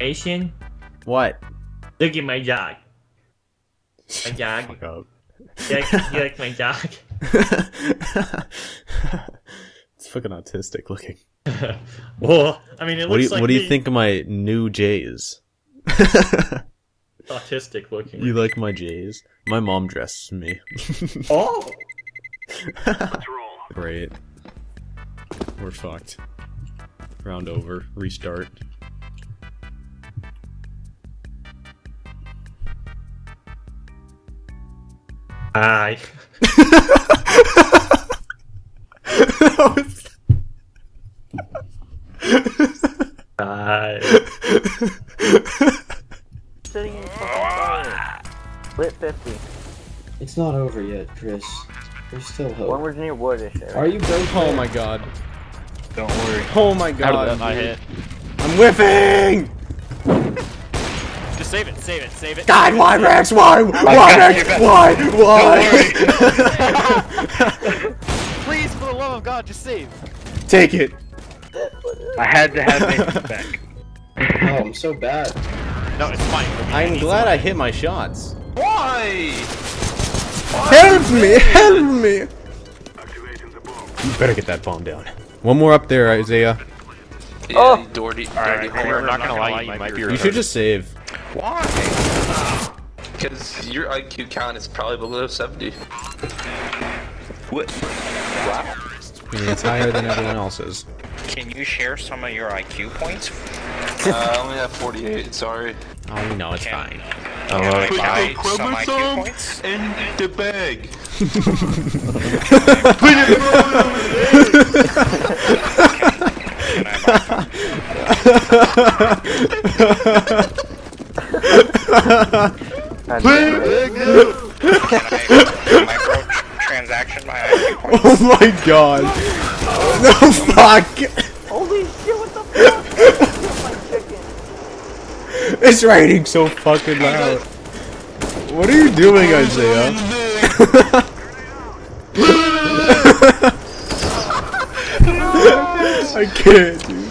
Asian, What? look at my dog. My dog. Fuck up. You like, you like my dog? it's fucking autistic looking. well, I mean, it What do looks you like What do you me. think of my new J's? autistic looking. you like my J's? My mom dresses me. oh, Great. We're fucked. Round over. Restart. Hi. Hi. Sitting in fucking Lit 50. It's not over yet, Chris. There's still One was near woodish area. Are you both Oh my god. Don't worry. Oh my god. How did that not hit? I'm whiffing! Just save it, save it, save it. God, why, Rex? Why? Why, Rex? Why? Why? Please, for the love of God, just save. Take it. I had to have Nathan back. Oh, I'm so bad. No, it's fine. I'm glad I hit my shots. Why? Help me! Help me! You better get that bomb down. One more up there, Isaiah. Yeah, Oh. you Doherty. Alright, Doherty we're Homer. not gonna lie, you might be You should just save. Why? Because your IQ count is probably below 70. What? Wow. I mean, it's higher than everyone else's. Can you share some of your IQ points? Uh, I only have 48, sorry. Oh, you know, it's Can- fine. Can I buy some IQ points? in the bag. Can I buy God damn it. Can I my Oh my god. No, fuck. Holy shit, what the fuck? It's raining so fucking loud. What are you doing, Isaiah? I can't, dude.